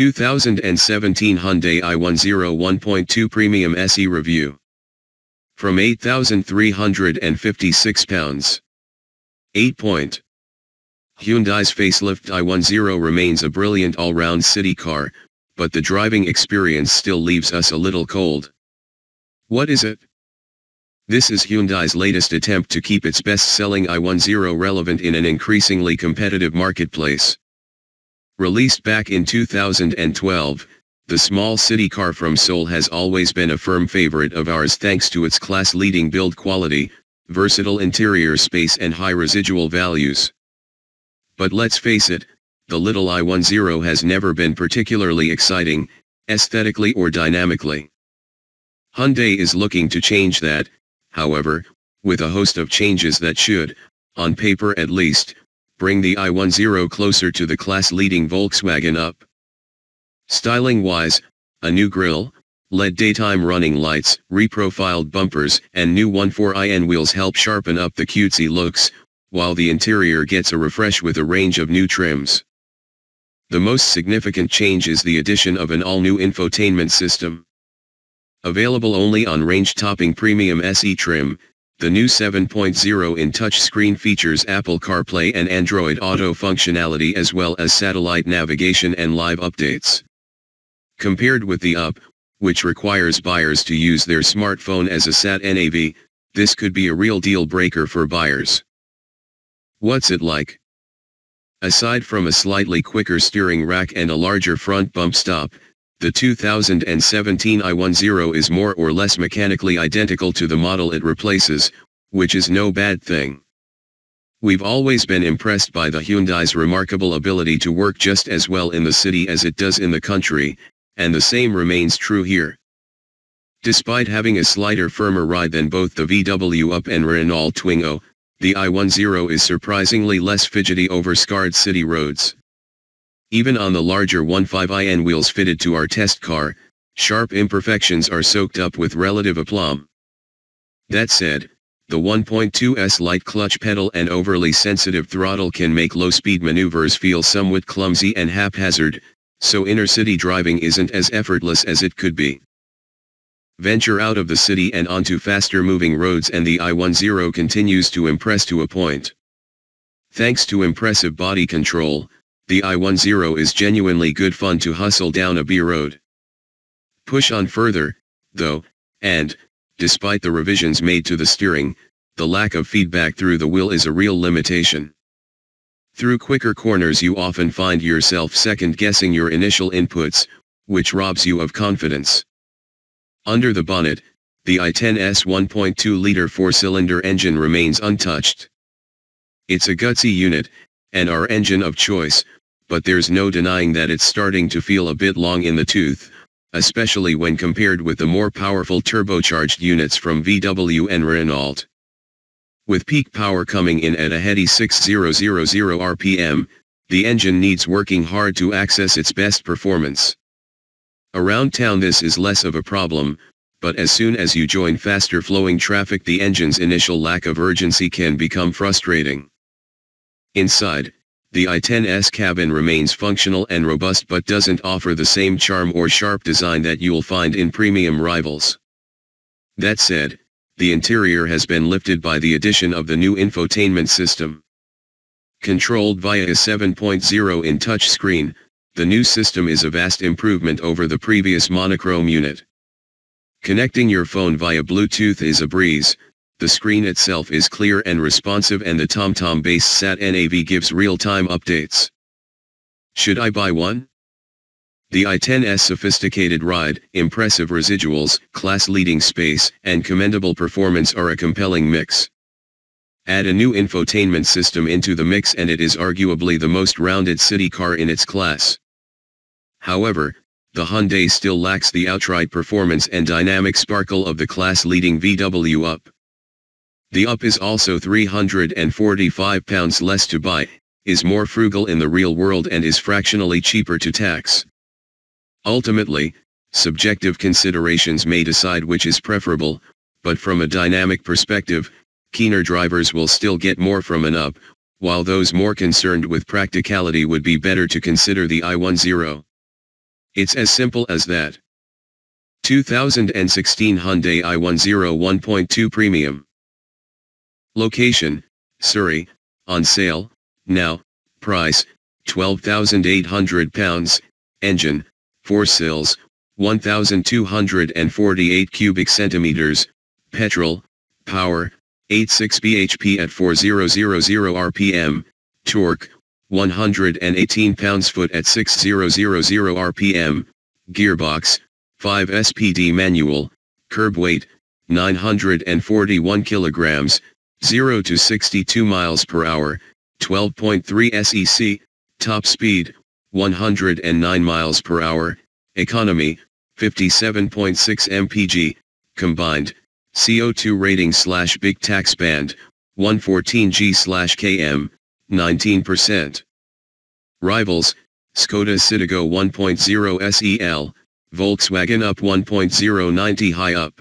2017 Hyundai i10 1.2 Premium SE Review. From 8,356 pounds. 8 point. Hyundai's facelift i10 remains a brilliant all-round city car, but the driving experience still leaves us a little cold. What is it? This is Hyundai's latest attempt to keep its best-selling i10 relevant in an increasingly competitive marketplace. Released back in 2012, the small city car from Seoul has always been a firm favorite of ours thanks to its class-leading build quality, versatile interior space and high residual values. But let's face it, the little i10 has never been particularly exciting, aesthetically or dynamically. Hyundai is looking to change that, however, with a host of changes that should, on paper at least, bring the i10 closer to the class-leading Volkswagen up. Styling-wise, a new grille, LED daytime running lights, reprofiled bumpers, and new 1.4iN wheels help sharpen up the cutesy looks, while the interior gets a refresh with a range of new trims. The most significant change is the addition of an all-new infotainment system. Available only on range-topping premium SE trim, the new 7.0 in touchscreen features Apple CarPlay and Android Auto functionality as well as satellite navigation and live updates. Compared with the UP, which requires buyers to use their smartphone as a SAT NAV, this could be a real deal breaker for buyers. What's it like? Aside from a slightly quicker steering rack and a larger front bump stop, the 2017 i10 is more or less mechanically identical to the model it replaces, which is no bad thing. We've always been impressed by the Hyundai's remarkable ability to work just as well in the city as it does in the country, and the same remains true here. Despite having a slighter firmer ride than both the VW Up and Renault Twingo, the i10 is surprisingly less fidgety over scarred city roads. Even on the larger 1.5iN wheels fitted to our test car, sharp imperfections are soaked up with relative aplomb. That said, the 1.2S light clutch pedal and overly sensitive throttle can make low-speed maneuvers feel somewhat clumsy and haphazard, so inner-city driving isn't as effortless as it could be. Venture out of the city and onto faster-moving roads and the i10 continues to impress to a point. Thanks to impressive body control, the i10 is genuinely good fun to hustle down a B road. Push on further, though, and, despite the revisions made to the steering, the lack of feedback through the wheel is a real limitation. Through quicker corners you often find yourself second-guessing your initial inputs, which robs you of confidence. Under the bonnet, the i10's 1.2-liter four-cylinder engine remains untouched. It's a gutsy unit, and our engine of choice, but there's no denying that it's starting to feel a bit long in the tooth, especially when compared with the more powerful turbocharged units from VW and Renault. With peak power coming in at a heady 6000 rpm, the engine needs working hard to access its best performance. Around town this is less of a problem, but as soon as you join faster flowing traffic the engine's initial lack of urgency can become frustrating. Inside, the i10's cabin remains functional and robust but doesn't offer the same charm or sharp design that you'll find in premium rivals. That said, the interior has been lifted by the addition of the new infotainment system. Controlled via a 7.0 in touchscreen, the new system is a vast improvement over the previous monochrome unit. Connecting your phone via Bluetooth is a breeze, the screen itself is clear and responsive and the TomTom-based SAT NAV gives real-time updates. Should I buy one? The i10's sophisticated ride, impressive residuals, class-leading space, and commendable performance are a compelling mix. Add a new infotainment system into the mix and it is arguably the most rounded city car in its class. However, the Hyundai still lacks the outright performance and dynamic sparkle of the class-leading VW Up. The up is also 345 pounds less to buy, is more frugal in the real world and is fractionally cheaper to tax. Ultimately, subjective considerations may decide which is preferable, but from a dynamic perspective, keener drivers will still get more from an up, while those more concerned with practicality would be better to consider the i10. It's as simple as that. 2016 Hyundai i10 1.2 Premium. Location, Surrey, on sale, now, price, £12,800, engine, 4 sills, 1,248 cubic centimeters, petrol, power, 86 bhp at 4000 rpm, torque, 118 pounds-foot at 6000 rpm, gearbox, 5 SPD manual, curb weight, 941 kilograms, 0 to 62 miles per hour, 12.3 SEC, top speed, 109 miles per hour, economy, 57.6 mpg, combined, CO2 rating slash BIK tax band, 114G slash KM, 19%. Rivals, Skoda Citigo 1.0 SEL, Volkswagen up 1.090 high up.